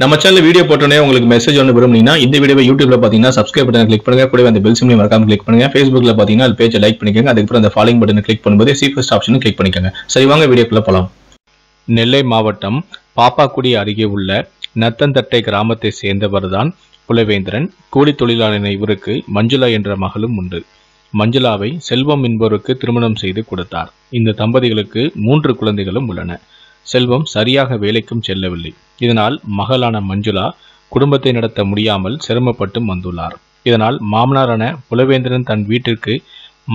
நம்ம channel video போட்டோன்னே உங்களுக்கு மெசேஜ் ஒன்று விரும்புனீங்கன்னா இந்த வீடியோ யூடியூப்ல பார்த்தீங்கன்னா சப்ஸ்கிரைப் பட்டன் கிளிக் பண்ணுங்க. கூட அந்த பெல் சிம்லையும் மறக்காம கிளிக் பண்ணுங்க. ஃபேஸ்புக்ல பார்த்தீங்கன்னா அது பேஜை லைக் பண்ணிக்கோங்க. அதுக்கப்புறம் அந்த ஃபாலோயிங் பட்டனை கிளிக் பண்ணும்போது சி ஃபர்ஸ்ட் ஆப்ஷனும் கிளிக் பண்ணிக்கோங்க. சரி வாங்க வீடியோக்குள்ள போலாம். நெல்லை மாவட்டம் பாப்பாக்குடி அருகே உள்ள நத்தந்தட்டை கிராமத்தை சேர்ந்தவர்தான் புலவேந்திரன். கூலி தொழிலாளர் இவருக்கு மஞ்சுளா என்ற மகளும் உண்டு. மஞ்சுளாவை செல்வம் என்பவருக்கு திருமணம் செய்து கொடுத்தார். இந்த தம்பதிகளுக்கு மூன்று குழந்தைகளும் உள்ளன. செல்வம் சரியாக வேலைக்கும் செல்லவில்லை. இதனால் மகளான மஞ்சுளா குடும்பத்தை நடத்த முடியாமல் சிரமப்பட்டும் வந்துள்ளார். இதனால் மாமனாரான புலவேந்திரன் தன் வீட்டிற்கு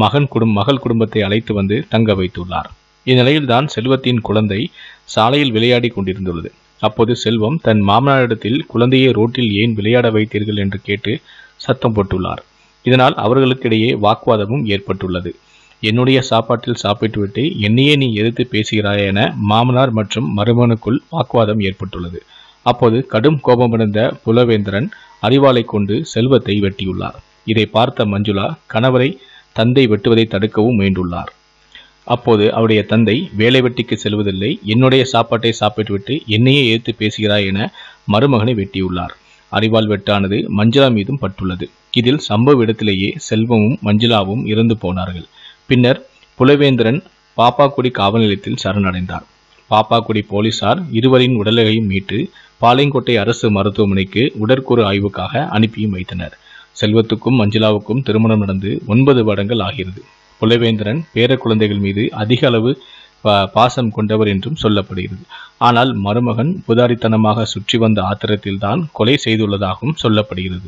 மகன் குடும் மகள் குடும்பத்தை அழைத்து வந்து தங்க வைத்துள்ளார். இந்நிலையில்தான் செல்வத்தின் குழந்தை சாலையில் விளையாடி கொண்டிருந்துள்ளது. அப்போது செல்வம் தன் மாமனாரிடத்தில் குழந்தையை ரோட்டில் ஏன் விளையாட வைத்தீர்கள்? என்று கேட்டு சத்தம் போட்டுள்ளார். இதனால் அவர்களுக்கிடையே வாக்குவாதமும் ஏற்பட்டுள்ளது. என்னுடைய சாப்பாட்டில் சாப்பிட்டுவிட்டு என்னையே நீ எதிர்த்து பேசுகிறாய் என மாமனார் மற்றும் மருமகனுக்குள் வாக்குவாதம் ஏற்பட்டுள்ளது. அப்போது கடும் கோபமடைந்த புலவேந்திரன் அறிவாளை கொண்டு செல்வத்தை வெட்டியுள்ளார். இதை பார்த்த மஞ்சுளா கணவரை தந்தை வெட்டுவதை தடுக்கவும் முயன்றுள்ளார். அப்போது அவருடைய தந்தை வேலை வெட்டிக்கு செல்வதில்லை என்னுடைய சாப்பாட்டை சாப்பிட்டுவிட்டு என்னையே எதிர்த்து பேசுகிறாய் என மருமகனை வெட்டியுள்ளார். அறிவால் வெட்டானது மஞ்சுளா மீதும் பட்டுள்ளது. இதில் சம்பவ இடத்திலேயே செல்வமும் மஞ்சுளாவும் இறந்து போனார்கள். பின்னர் புலவேந்திரன் பாப்பாக்குடி காவல் நிலையத்தில் சரணடைந்தார். பாப்பாக்குடி போலீசார் இருவரின் உடலகையும் மீட்டு பாளையங்கோட்டை அரசு மருத்துவமனைக்கு உடற்கூறு ஆய்வுக்காக அனுப்பியும் வைத்தனர். செல்வத்துக்கும் மஞ்சுளாவுக்கும் திருமணம் நடந்து ஒன்பது வருடங்கள் ஆகிறது. புலவேந்திரன் பேர குழந்தைகள் மீது அதிக அளவு பாசம் கொண்டவர் என்றும் சொல்லப்படுகிறது. ஆனால் மருமகன் புதாரித்தனமாக சுற்றி வந்த ஆத்திரத்தில்தான் கொலை செய்துள்ளதாகவும் சொல்லப்படுகிறது.